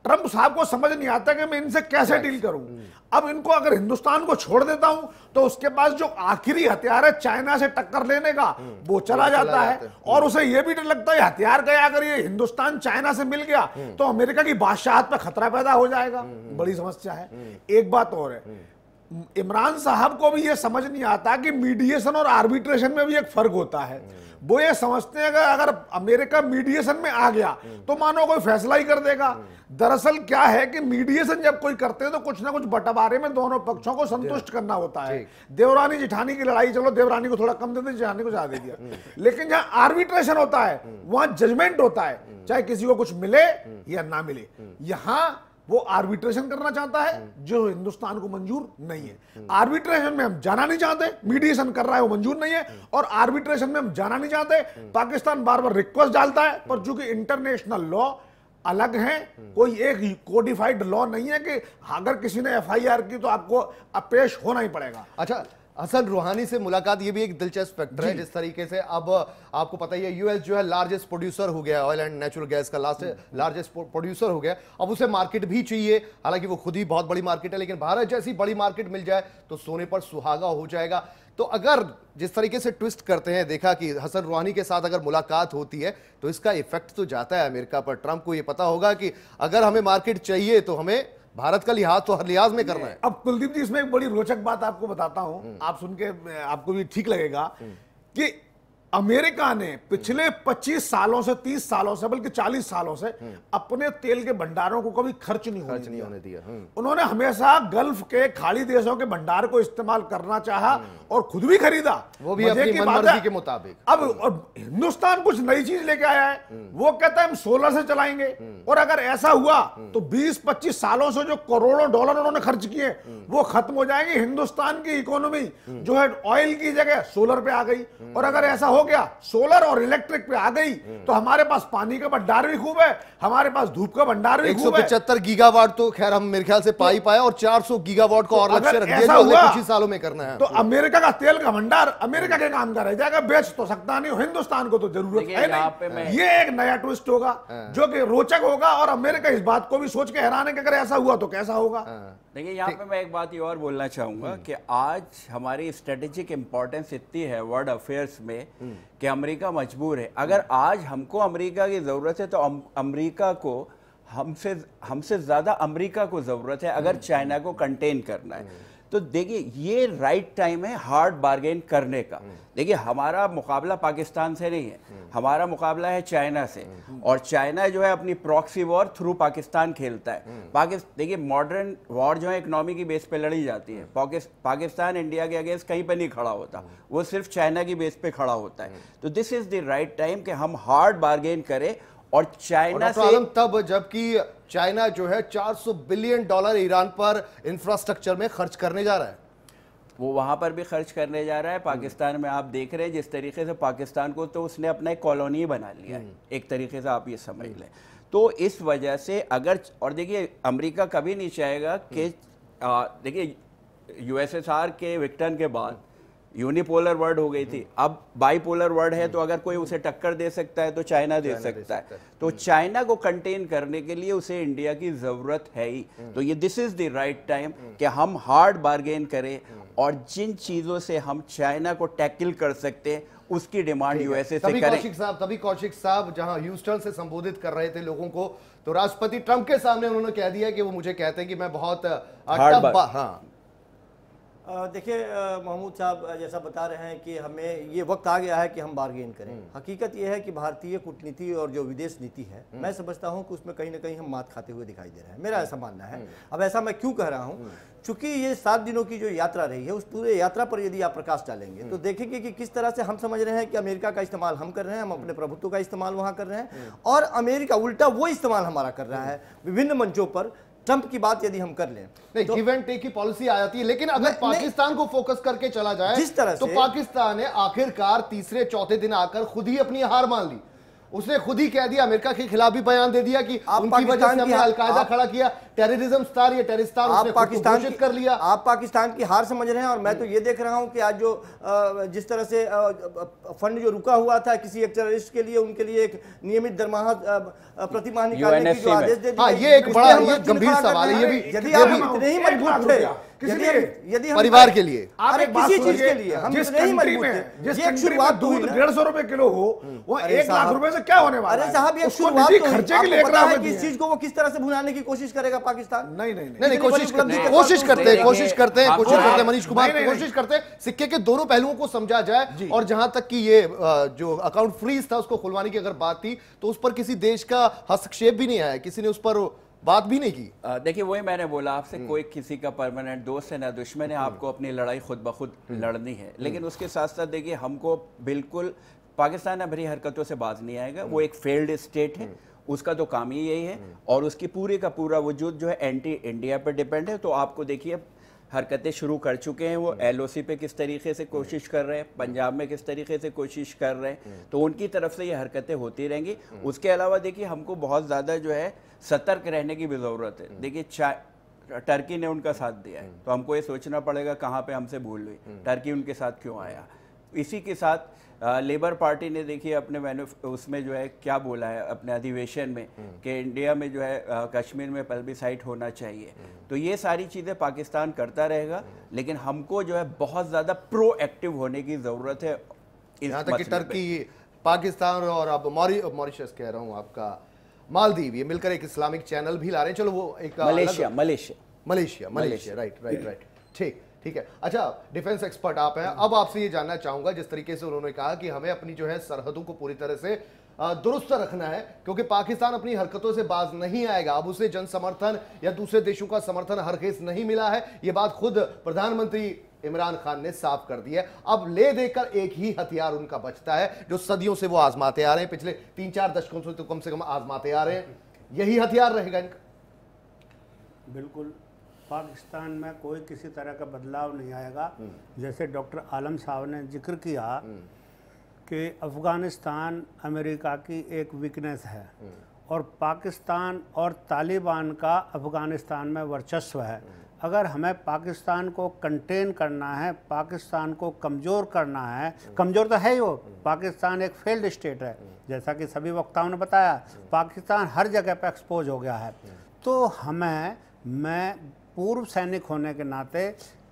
ट्रंप साहब को समझ नहीं आता कि मैं इनसे कैसे डील करूँ। अब इनको अगर हिंदुस्तान को छोड़ देता हूँ तो उसके पास जो आखिरी हथियार है चाइना से टक्कर लेने का वो चला जाता जाता है। है। और उसे यह भी डर लगता है हथियार गया अगर ये हिंदुस्तान चाइना से मिल गया तो अमेरिका की बादशाहत पर खतरा पैदा हो जाएगा। बड़ी समस्या है। एक बात और है। इमरान साहब को भी ये समझ नहीं आता कि मीडिएशन और आर्बिट्रेशन में भी एक फ़र्क होता है। वो ये समझते हैं कि अगर अमेरिका मीडिएशन में आ गया तो मानो कोई फैसला ही कर देगा। दरअसल क्या है कि मीडिएशन जब कोई करते हैं तो कुछ ना कुछ बंटवारे में दोनों पक्षों को संतुष्ट करना होता है। देवरानी जिठानी की लड़ाई चलो देवरानी को थोड़ा कम दे दी जिठानी को ज़्यादा दे दिया। लेकिन जहाँ आर्बिट्रेशन होता है वहाँ जजमेंट होता है चाहे किसी को कुछ मिले या ना मिले। यहाँ वो आर्बिट्रेशन करना चाहता है जो हिंदुस्तान को मंजूर नहीं है। आर्बिट्रेशन में हम जाना नहीं चाहते मीडिएशन कर रहा है वो मंजूर नहीं है और आर्बिट्रेशन में हम जाना नहीं चाहते पाकिस्तान बार बार रिक्वेस्ट डालता है पर चूँकि इंटरनेशनल लॉ अलग है कोई एक कोडिफाइड लॉ नहीं है कि अगर किसी ने एफआईआर की तो आपको अपेश होना ही पड़ेगा। अच्छा हसन रूहानी से मुलाकात ये भी एक दिलचस्प फैक्टर है जिस तरीके से अब आपको पता ही है यूएस जो है लार्जेस्ट प्रोड्यूसर हो गया ऑयल एंड नेचुरल गैस का लास्ट लार्जेस्ट प्रोड्यूसर हो गया। अब उसे मार्केट भी चाहिए हालाँकि वो खुद ही बहुत बड़ी मार्केट है लेकिन भारत जैसी बड़ी मार्केट मिल जाए तो सोने पर सुहागा हो जाएगा। तो अगर जिस तरीके से ट्विस्ट करते हैं देखा कि हसन रूहानी के साथ अगर मुलाकात होती है तो इसका इफ़ेक्ट तो जाता है अमेरिका पर। ट्रंप को ये पता होगा कि अगर हमें मार्केट चाहिए तो हमें भारत का लिहाज तो हर लिहाज में करना है। अब कुलदीप जी इसमें एक बड़ी रोचक बात आपको बताता हूँ। आप सुन के आपको भी ठीक लगेगा कि अमेरिका ने पिछले 25 सालों से 30 सालों से बल्कि 40 सालों से अपने तेल के भंडारों को कभी खर्च नहीं होने खर्च नहीं दिया। होने दिया हम्म। उन्होंने हमेशा गल्फ के खाड़ी देशों के भंडार को इस्तेमाल करना चाहा और खुद भी खरीदा। वो भी अपनी मनमर्जी के मुताबिक। अब हिंदुस्तान कुछ नई चीज़ लेके आया है। वो कहता है हम सोलर से चलाएँगे। और अगर ऐसा हुआ तो 20-25 सालों से जो करोड़ों डॉलर उन्होंने खर्च किए वो खत्म हो जाएँगे। हिंदुस्तान की इकोनॉमी जो है ऑयल की जगह सोलर पे आ गई। और अगर ऐसा हो गया सोलर और इलेक्ट्रिक पे आ गई तो हमारे पास पानी का भंडार भी खूब है हमारे पास धूप का भंडार भी खूब है। पचहत्तर गीगावाट तो खैर हम मेरे ख्याल से पा ही पाए और 400 गीगावाट को और तो लक्ष्य रख दिया ऐसा जो हुआ, कुछ ही सालों में करना है। तो अमेरिका का तेल का भंडार अमेरिका के काम का रह जाएगा बेच तो सकता नहीं हिंदुस्तान को तो ज़रूरत है नहीं। ये एक नया ट्विस्ट होगा जो कि रोचक होगा और अमेरिका इस बात को भी सोच के हैरान है कि अगर ऐसा हुआ तो कैसा होगा। देखिए यहाँ पे मैं एक बात ये और बोलना चाहूँगा कि आज हमारी स्ट्रेटेजिक इम्पोर्टेंस इतनी है वर्ल्ड अफेयर्स में कि अमेरिका मजबूर है। अगर आज हमको अमेरिका की ज़रूरत है तो अम- अमेरिका को हमसे हमसे ज़्यादा अमेरिका को ज़रूरत है अगर चाइना को कंटेन करना है। तो देखिए ये राइट टाइम है हार्ड बार्गेन करने का। देखिए हमारा मुकाबला पाकिस्तान से नहीं है। हमारा मुकाबला है चाइना से। और चाइना जो है अपनी प्रॉक्सी वॉर थ्रू पाकिस्तान खेलता है। पाकिस्तान देखिए मॉडर्न वॉर जो है इकोनॉमी की बेस पे लड़ी जाती है। पाकिस- पाकिस्तान इंडिया के अगेंस्ट कहीं पर नहीं खड़ा होता। वो सिर्फ़ चाइना की बेस पे खड़ा होता है। तो this is the right time कि हम हार्ड बार्गेन करें और और चाइना से तब जबकि चाइना जो है 400 बिलियन डॉलर ईरान पर इंफ्रास्ट्रक्चर में खर्च करने जा रहा है। वो वहाँ पर भी खर्च करने जा रहा है। पाकिस्तान में आप देख रहे हैं जिस तरीके से पाकिस्तान को तो उसने अपना एक कॉलोनी बना लिया है। एक तरीके से आप ये समझ लें। तो इस वजह से अगर और देखिए अमेरिका कभी नहीं चाहेगा कि आ, देखिए यूएसएसआर के विक्टन के बाद यूनिपोलर वर्ड हो गई थी। अब बाईपोलर वर्ड है तो अगर कोई उसे टक्कर दे सकता है तो चाइना दे सकता है। तो चाइना को कंटेन करने के लिए उसे इंडिया की ज़रूरत है ही। तो ये this is the right time कि हम हार्ड बार्गेन करें और जिन चीज़ों से हम चाइना को टैकल कर सकते हैं उसकी डिमांड यूएसए से करें। कौशिक साहब तभी कौशिक साहब जहाँ ह्यूस्टन से संबोधित कर रहे थे लोगों को तो राष्ट्रपति ट्रंप के सामने उन्होंने कह दिया कि वो मुझे कहते हैं कि मैं बहुत हाँ। देखिए महमूद साहब जैसा बता रहे हैं कि हमें ये वक्त आ गया है कि हम बार्गेन करें। हकीकत यह है कि भारतीय कूटनीति और जो विदेश नीति है मैं समझता हूँ कि उसमें कहीं ना कहीं हम मात खाते हुए दिखाई दे रहे हैं। मेरा ऐसा मानना है। अब ऐसा मैं क्यों कह रहा हूँ? चूँकि ये सात दिनों की जो यात्रा रही है उस पूरे यात्रा पर यदि आप प्रकाश डालेंगे तो देखेंगे कि किस तरह से हम समझ रहे हैं कि अमेरिका का इस्तेमाल हम कर रहे हैं हम अपने प्रभुत्व का इस्तेमाल वहाँ कर रहे हैं और अमेरिका उल्टा वो इस्तेमाल हमारा कर रहा है विभिन्न मंचों पर ट्रंप की बात यदि हम कर लें नहीं गिव एंड टेक की पॉलिसी आ जाती है लेकिन अगर नहीं, पाकिस्तान को फोकस करके चला जाए जिस तरह तो पाकिस्तान ने आखिरकार तीसरे चौथे दिन आकर खुद ही अपनी हार मान ली। उसने खुद ही कह दिया अमेरिका के खिलाफ भी बयान दे दिया कि आप उनकी वजह से हमने हार- अलकायदा खड़ा किया। टेररिज्म स्टार या उसने आप खुद पाकिस्तान की- कर लिया। आप पाकिस्तान की हार समझ रहे हैं और मैं तो ये देख रहा हूँ कि आज जो जिस तरह से फंड जो रुका हुआ था किसी एक टेररिस्ट के लिए उनके लिए एक नियमित दरमाहा प्रतिमाह निकालने की जो आदेश दे दिया हाँ, ये एक बड़ा- गंभीर सवाल है, ये भी- यदि आप इतने ही मज़बूत थे यदि यदि परिवार के लिए। आप एक किसी चीज़ के लिए। हम जिस कंट्री में जिस एक कंट्री में शुरुआत दूध डेढ़ सौ रुपए किलो हो वो एक लाख रुपए से क्या होने वाला अरे साहब ये शुरुआत तो। खर्चे के लिए है इस चीज़ को वो किस तरह से भुनाने की कोशिश करेगा पाकिस्तान? नहीं नहीं कोशिश करते हैं। कोशिश करते हैं? कोशिश करते हैं कोशिश करते हैं मनीष कुमार कोशिश करते हैं सिक्के के दोनों पहलुओं को समझा जाए और जहाँ तक की ये जो अकाउंट फ्रीज था उसको खुलवाने की अगर बात थी तो उस पर किसी देश का हस्तक्षेप भी नहीं आया। किसी ने उस पर बात भी नहीं की। देखिए वही मैंने बोला आपसे कोई किसी का परमानेंट दोस्त है ना दुश्मन है आपको अपनी लड़ाई खुद ब खुद लड़नी है। लेकिन उसके साथ साथ देखिए हमको बिल्कुल पाकिस्तान भरी हरकतों से बाज नहीं आएगा। वो एक फेल्ड स्टेट है। उसका तो काम ही यही है। और उसकी पूरे का पूरा वजूद जो है एंटी इंडिया पर डिपेंड है। तो आपको देखिए हरकतें शुरू कर चुके हैं। वो एलओसी पे किस तरीके से कोशिश कर रहे हैं पंजाब में किस तरीके से कोशिश कर रहे हैं तो उनकी तरफ़ से ये हरकतें होती रहेंगी। उसके अलावा देखिए हमको बहुत ज़्यादा जो है सतर्क रहने की भी ज़रूरत है। देखिए चा टर्की ने उनका साथ दिया है तो हमको ये सोचना पड़ेगा कहाँ पे हमसे भूल हुई। टर्की उनके साथ क्यों आया? इसी के साथ लेबर पार्टी ने देखिए अपने उसमें जो है क्या बोला है अपने अधिवेशन में कि इंडिया में जो है अ, कश्मीर में पल्बिसाइट होना चाहिए। तो ये सारी चीज़ें पाकिस्तान करता रहेगा लेकिन हमको जो है बहुत ज़्यादा प्रोएक्टिव होने की ज़रूरत है इस यहाँ तक कि टर्की पाकिस्तान और अब मॉरि मॉरिशस कह रहा हूँ आपका मालदीव ये मिलकर एक इस्लामिक चैनल भी ला रहे हैं। चलो वो एक Malaysia Malaysia. Malaysia Malaysia right right right ठीक। ठीक है? अच्छा डिफेंस एक्सपर्ट आप हैं। अब आपसे ये जानना चाहूँगा, जिस तरीके से उन्होंने कहा कि हमें अपनी जो है सरहदों को पूरी तरह से दुरुस्त रखना है, क्योंकि पाकिस्तान अपनी हरकतों से बाज नहीं आएगा। अब उसे जन समर्थन या दूसरे देशों का समर्थन हरगिज नहीं मिला है। ये बात खुद प्रधानमंत्री इमरान खान ने साफ़ कर दिया अब ले देकर एक ही हथियार उनका बचता है, जो सदियों से वो आजमाते आ रहे हैं। पिछले तीन चार दशकों से तो कम से कम आजमाते आ रहे हैं। यही हथियार रहेगा इनका। बिल्कुल। पाकिस्तान में कोई किसी तरह का बदलाव नहीं आएगा। जैसे डॉक्टर आलम साहब ने ज़िक्र किया कि अफ़गानिस्तान अमेरिका की एक वीकनेस है और पाकिस्तान और तालिबान का अफ़गानिस्तान में वर्चस्व है। अगर हमें पाकिस्तान को कंटेन करना है, पाकिस्तान को कमज़ोर करना है, कमज़ोर तो है ही वो, पाकिस्तान एक फेल्ड स्टेट है। जैसा कि सभी वक्ताओं ने बताया, पाकिस्तान हर जगह पर एक्सपोज हो गया है। तो हमें, मैं पूर्व सैनिक होने के नाते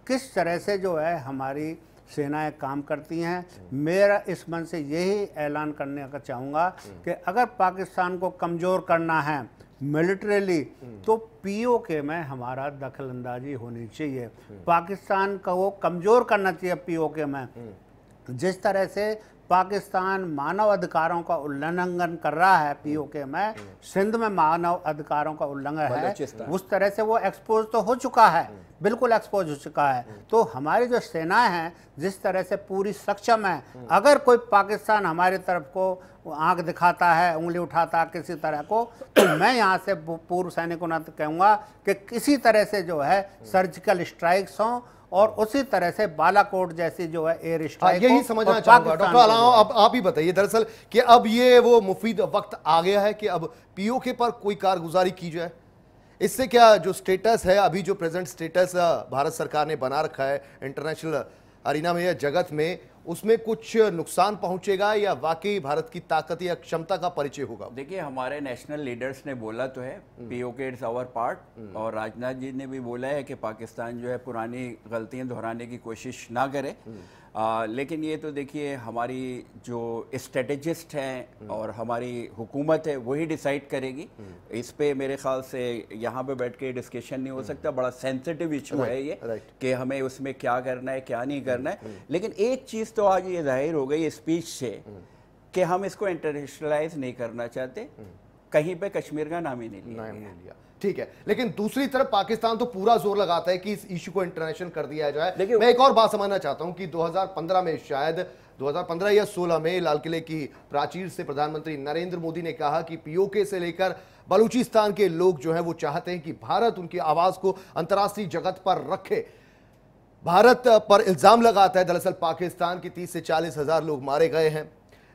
किस तरह से जो है हमारी सेनाएँ काम करती हैं, मेरा इस मन से यही ऐलान करने का चाहूँगा कि अगर पाकिस्तान को कमज़ोर करना है मिलिट्रली तो पीओके में हमारा दखल अंदाजी होनी चाहिए। पाकिस्तान को कमज़ोर करना चाहिए पीओके में। जिस तरह से पाकिस्तान मानव अधिकारों का उल्लंघन कर रहा है पीओके में। सिंध में मानव अधिकारों का उल्लंघन है। उस तरह से वो एक्सपोज तो हो चुका है बिल्कुल एक्सपोज हो चुका है। तो हमारी जो सेनाएँ हैं जिस तरह से पूरी सक्षम है अगर कोई पाकिस्तान हमारी तरफ़ को आँख दिखाता है उंगली उठाता है किसी तरह को तो मैं यहाँ से पूर्व सैनिकों ने कहूँगा कि किसी तरह से जो है सर्जिकल स्ट्राइक्स हों और उसी तरह से बालाकोट जैसी जो है एयर हाँ, स्ट्राइक यही समझना चाहूँगा। डॉक्टर अलावा है- अब आप ही बताइए दरअसल कि अब ये वो मुफीद वक्त आ गया है कि अब पीओके पर कोई कारगुजारी की जाए। इससे क्या जो स्टेटस है अभी जो प्रेजेंट स्टेटस भारत सरकार ने बना रखा है इंटरनेशनल अरीना में या जगत में उसमें कुछ नुकसान पहुंचेगा या वाकई भारत की ताकत या क्षमता का परिचय होगा? देखिए हमारे नेशनल लीडर्स ने बोला तो है पीओके इट्स आवर पार्ट और राजनाथ जी ने भी बोला है कि पाकिस्तान जो है पुरानी गलतियाँ दोहराने की कोशिश ना करे। आ, लेकिन ये तो देखिए हमारी जो स्ट्रेटजिस्ट हैं और हमारी हुकूमत है वही डिसाइड करेगी। इस पे मेरे ख्याल से यहाँ पे बैठ के डिस्कशन नहीं हो सकता। बड़ा सेंसिटिव इशू है ये कि हमें उसमें क्या करना है क्या नहीं करना है। लेकिन एक चीज़ तो आज ये ज़ाहिर हो गई स्पीच से कि हम इसको इंटरनेशनलाइज नहीं करना चाहते। कहीं पे कश्मीर का नाम ही नहीं लिया नहीं लिया। ठीक है लेकिन दूसरी तरफ़ पाकिस्तान तो पूरा ज़ोर लगाता है कि इस इशू को इंटरनेशनल कर दिया जाए। देखिए- मैं एक और बात समझना चाहता हूँ कि 2015 में शायद 2015 या 16 में लाल किले की प्राचीर से प्रधानमंत्री नरेंद्र मोदी ने कहा कि पीओके से लेकर बलूचिस्तान के लोग जो हैं वो चाहते हैं कि भारत उनकी आवाज़ को अंतर्राष्ट्रीय जगत पर रखे। भारत पर इल्ज़ाम लगाता है दरअसल पाकिस्तान की 30 से चालीस हज़ार लोग मारे गए हैं।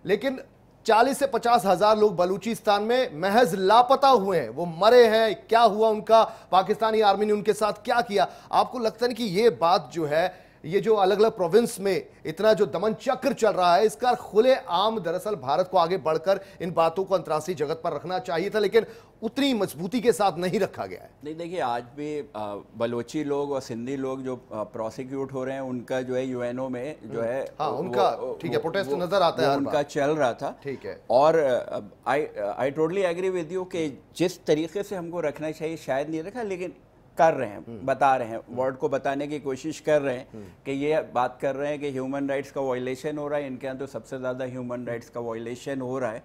लेकिन 40 से पचास हज़ार लोग बलूचिस्तान में महज लापता हुए हैं। वो मरे हैं, क्या हुआ उनका? पाकिस्तानी आर्मी ने उनके साथ क्या किया? आपको लगता है कि ये बात जो है ये जो अलग अलग प्रोविंस में इतना जो दमन चक्र चल रहा है इसका खुले आम दरअसल भारत को आगे बढ़कर इन बातों को अंतर्राष्ट्रीय जगत पर रखना चाहिए था लेकिन उतनी मजबूती के साथ नहीं रखा गया है। नहीं देखिए आज भी बलोची लोग और सिंधी लोग जो प्रोसिक्यूट हो रहे हैं उनका जो है यूएनओ में जो है हाँ, उनका, ठीक है, प्रोटेस्ट नज़र आता है उनका चल रहा था। ठीक है। और I I totally agree with you कि जिस तरीके से हमको रखना चाहिए शायद नहीं रखा लेकिन कर रहे हैं बता रहे हैं वर्ल्ड को बताने की कोशिश कर रहे हैं कि ये बात कर रहे हैं कि ह्यूमन राइट्स का वायलेशन हो रहा है इनके यहाँ तो सबसे ज़्यादा ह्यूमन राइट्स का वायलेशन हो रहा है।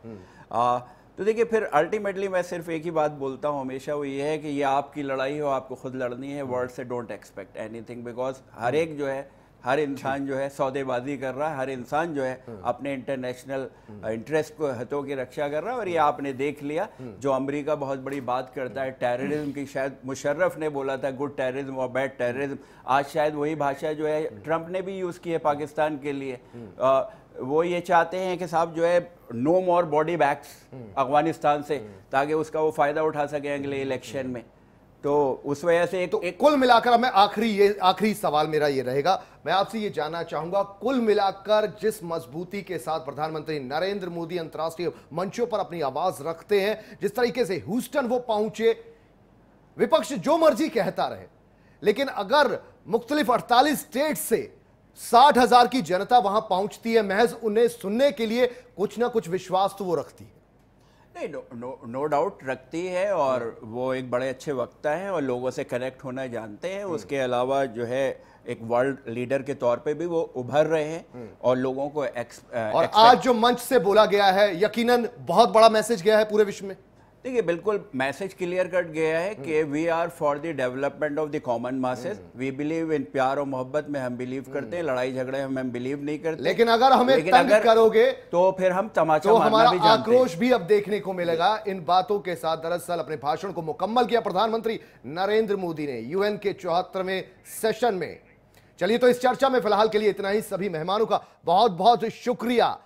आ, तो देखिए फिर अल्टीमेटली मैं सिर्फ़ एक ही बात बोलता हूँ हमेशा वो ये है कि ये आपकी लड़ाई हो आपको खुद लड़नी है वर्ल्ड से डोंट एक्सपेक्ट एनीथिंग बिकॉज़ हर एक जो है हर इंसान जो है सौदेबाजी कर रहा है हर इंसान जो है अपने इंटरनेशनल इंटरेस्ट को हतों की रक्षा कर रहा है और ये आपने देख लिया। जो अमेरिका बहुत बड़ी बात करता है टेररिज्म की शायद मुशर्रफ ने बोला था गुड टेररिज्म और बैड टेररिज्म आज शायद वही भाषा जो है ट्रंप ने भी यूज़ की है पाकिस्तान के लिए। वो ये चाहते हैं कि साहब जो है no more body bags Afghanistan से ताकि उसका वो फ़ायदा उठा सके अगले इलेक्शन में। तो उस वजह से तो कुल मिलाकर मैं आखिरी ये, आखिरी सवाल मेरा ये रहेगा। मैं आपसे ये जानना चाहूँगा, कुल मिलाकर जिस मजबूती के साथ प्रधानमंत्री नरेंद्र मोदी अंतर्राष्ट्रीय मंचों पर अपनी आवाज़ रखते हैं, जिस तरीके से ह्यूस्टन वो पहुँचे, विपक्ष जो मर्ज़ी कहता रहे, लेकिन अगर मुख्तलिफ़ 48 स्टेट से साठ हज़ार की जनता वहाँ पहुँचती है, महज उन्हें सुनने के लिए कुछ ना कुछ विश्वास तो वो रखती। नहीं नो नो नो डाउट रखती है और वो एक बड़े अच्छे वक्ता हैं और लोगों से कनेक्ट होना जानते हैं। उसके अलावा जो है एक वर्ल्ड लीडर के तौर पे भी वो उभर रहे हैं और लोगों को एक्स, और आज जो मंच से बोला गया है यकीनन बहुत बड़ा मैसेज गया है पूरे विश्व में। देखिए बिल्कुल मैसेज क्लियर कट गया है कि we are for the development of the common masses we believe in प्यार और मोहब्बत में हम बिलीव करते हैं लड़ाई झगड़े में हम बिलीव नहीं करते। लेकिन अगर हमें लेकिन तंग करोगे तो फिर हम तमाचा तो हमारा भी आक्रोश भी अब देखने को मिलेगा। इन बातों के साथ दरअसल अपने भाषण को मुकम्मल किया प्रधानमंत्री नरेंद्र मोदी ने यूएन के चौहत्तरवें सेशन में। चलिए तो इस चर्चा में फ़िलहाल के लिए इतना ही। सभी मेहमानों का बहुत बहुत शुक्रिया।